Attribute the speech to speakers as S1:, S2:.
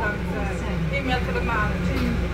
S1: han
S2: eh.